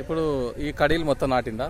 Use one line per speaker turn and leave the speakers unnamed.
ఇప్పుడు ఈ కడీలు మొత్తం నాటిందా?